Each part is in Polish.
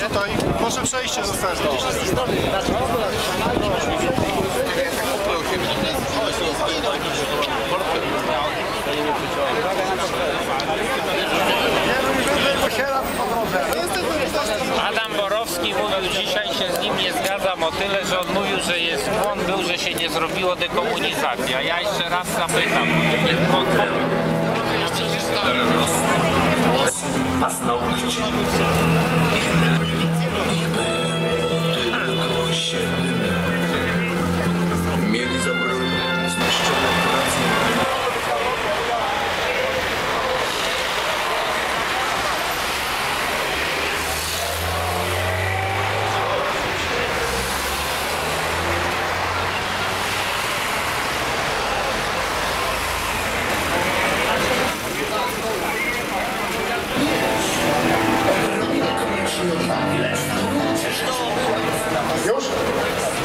zostawić tutaj. Proszę przejście zostawić. Adam Borowski mówił dzisiaj, się z nim nie zgadzam o tyle, że on mówił, że jest błąd był, że się nie zrobiło dekomunizacji. A ja jeszcze raz zapytam, jest błąd ich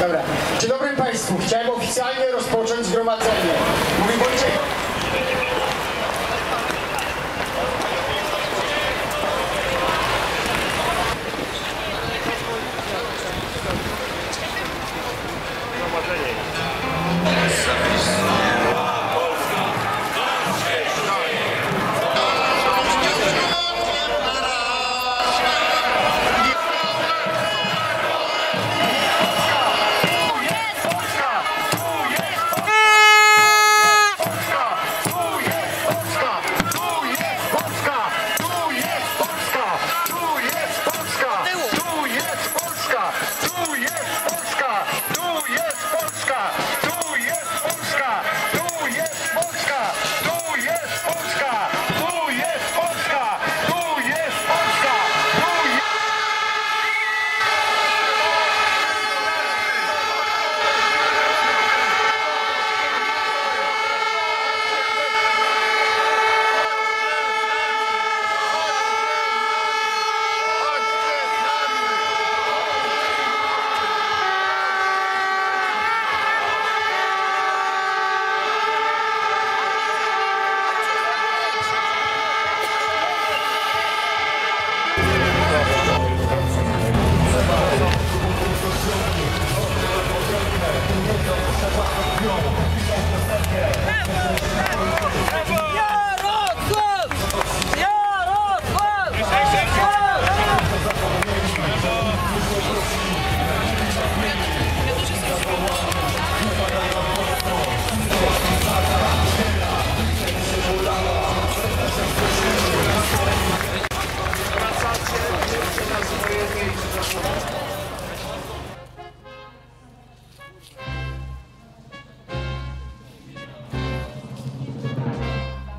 Dobra. Dzień dobry Państwu. Chciałem oficjalnie rozpocząć zgromadzenie. Mówi Wojciech.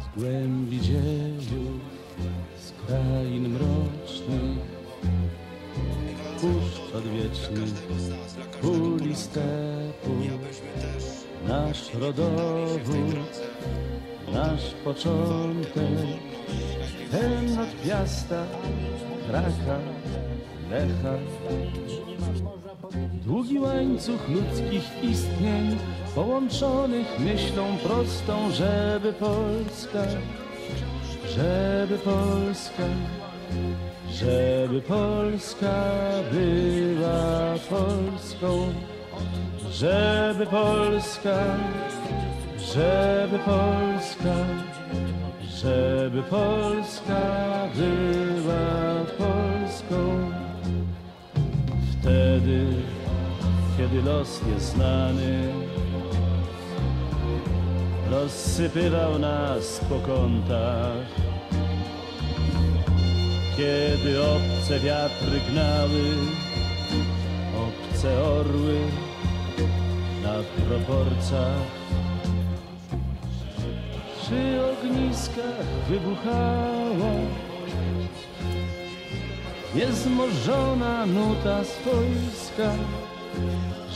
Z głębi dziejów, z krain mrocznych, puszcz odwiecznych, puli stepu, nasz rodowód, nasz początek, ten od Piasta, Kraka, Lecha. Długi łańcuch ludzkich istnień, połączonych myślą prostą, żeby Polska, żeby Polska, żeby Polska była Polską, żeby Polska, żeby Polska, żeby Polska była Polską. Wtedy, kiedy los nieznany rozsypywał nas po kątach, kiedy obce wiatry gnały, obce orły na proporcach. Przy ogniskach wybuchała niezmożona nuta swojska,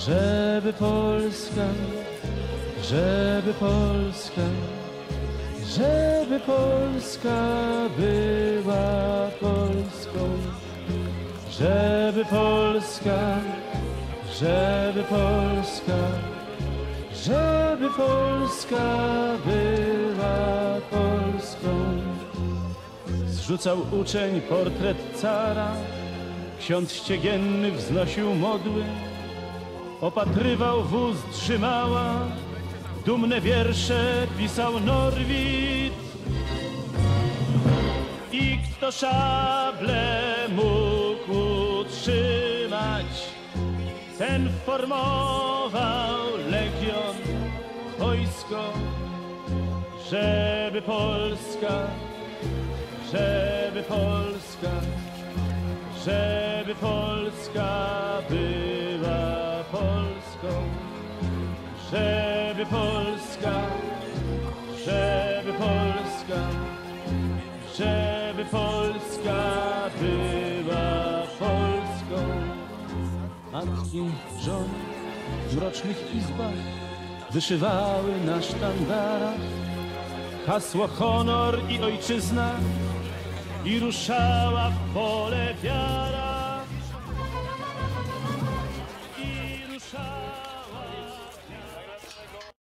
żeby Polska, żeby Polska, żeby Polska była Polską, żeby Polska, żeby Polska, żeby Polska była Polską. Zrzucał uczeń portret cara Ksiądz ściegienny wznosił modły, opatrywał wóz trzymała, dumne wiersze pisał Norwid. I kto szable mógł utrzymać, ten formował legion, wojsko, żeby Polska, żeby Polska, żeby Polska była Polską, żeby Polska, Matki, żony w mrocznych izbach wyszywały na sztandarach hasło honor i ojczyzna i ruszała w pole wiara.